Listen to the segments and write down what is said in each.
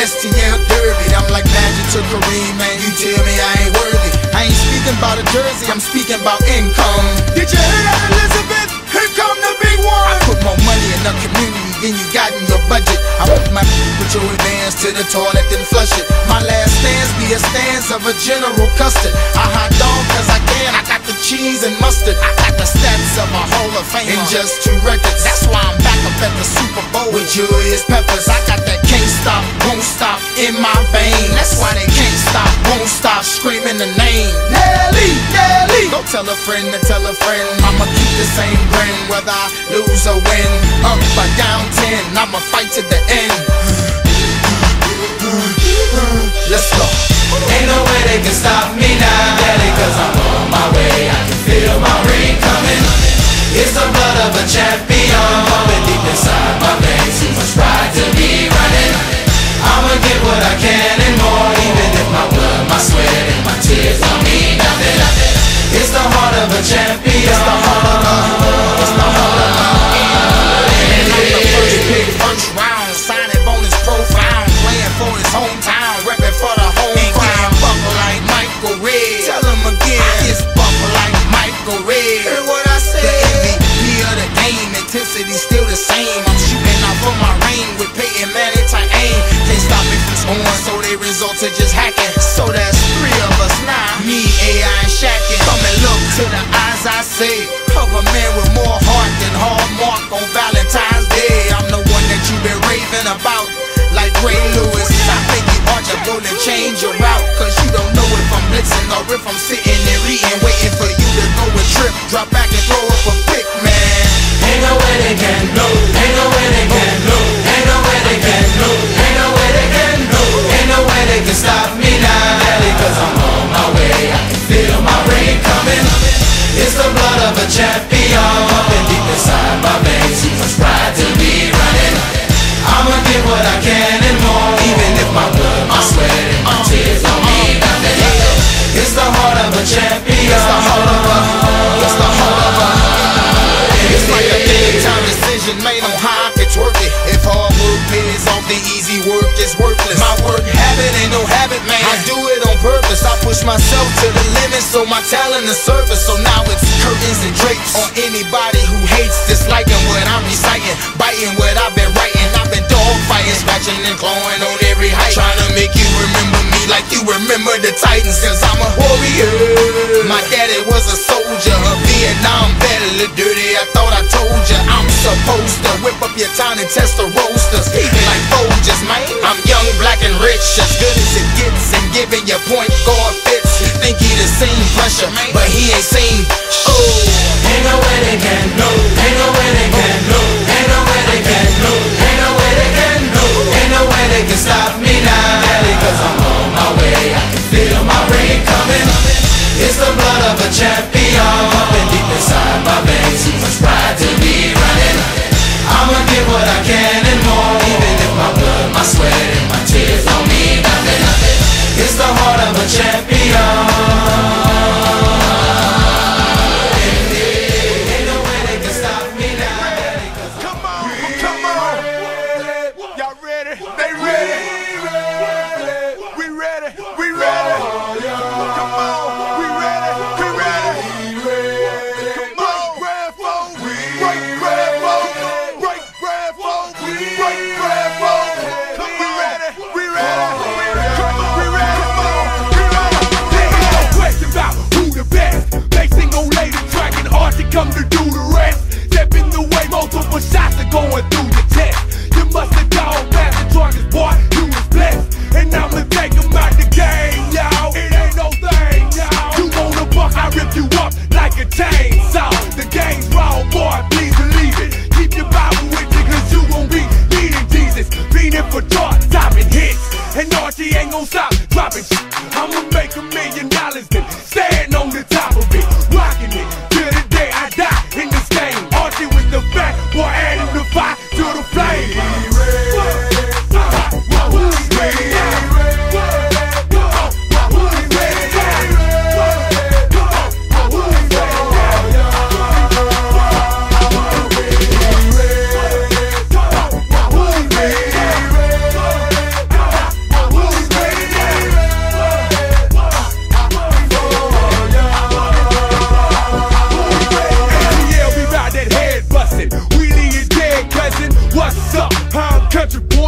STL Derby. I'm like Magic to Kareem, man. You tell me I ain't worthy. I ain't speaking about a jersey, I'm speaking about income. Did you hear that, Elizabeth? Here come the big one. I put more money in the community than you got in your budget. I put my put your advance to the toilet then flush it. My last stance be a stance of a General Custer. I hot dog cause I can. I got the cheese and mustard. I got the stats of a Hall of Fame in just two records. That's why I'm back up at the Super Bowl with Julius Peppers. I got that can't stop, won't stop in my veins. That's why they can't stop, won't stop screaming the name. Nelly, Nelly. Go tell a friend to tell a friend. Keep the same grin whether I lose or win. Up or down ten, I'ma fight to the end. Let's go. Ain't no way they can stop me now, daddy, cause I'm on my way. I can feel my ring coming. It's the blood of a champion, pumping deep inside my veins. Too much pride to be running. I'ma get what I can and more, even if my blood, my sweat, and my tears don't mean nothing. It's the heart of a champion. From my ring with Peyton Manning tight aim. Can't stop me from scoring, so they result to just hacking. So that's three of us now. Me, AI, and Shaqin'. Come and look to the eyes I say. Cover man with more heart than Hallmark on Valentine's Day. I'm the one that you've been raving about. Like Ray Lewis, I think you ought to go and change your route. Cause you don't know if I'm blitzing or if I'm sitting a champion. It's the heart of a, it's the heart of a. It's like a big time decision made on how I could twerk it. If hard work pays off, then easy work is worthless. My work habit ain't no habit, man. I do it on purpose. I push myself to the limit, so my talent is surface. So now it's curtains and drapes on anybody who hates, disliking what I'm reciting, biting what I've been writing. I've been dog fighting, scratching and clawing on every height, trying to make you remember me like you remember the Titans. Cause I'm a warrior. My daddy was a soldier, a Vietnam little dirty. I thought I told ya I'm supposed to whip up your town and test the roasters. Like Folgers, man. I'm young, black, and rich, as good as it gets. And giving your point guard fits. Think he the same pressure, but he ain't seen. Champion. Come to do the rest. Step in the way, multiple shots are going through the test. country boy.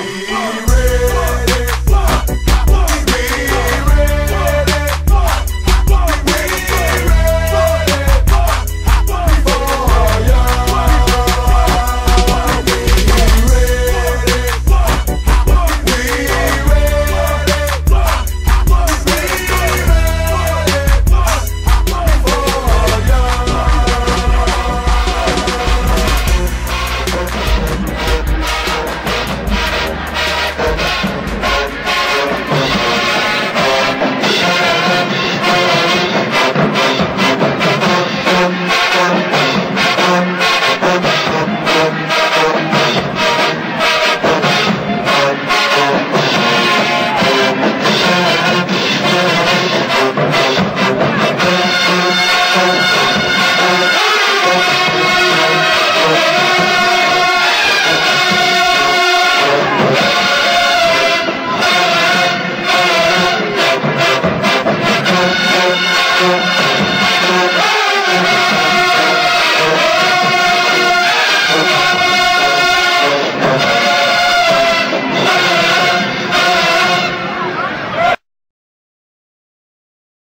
oh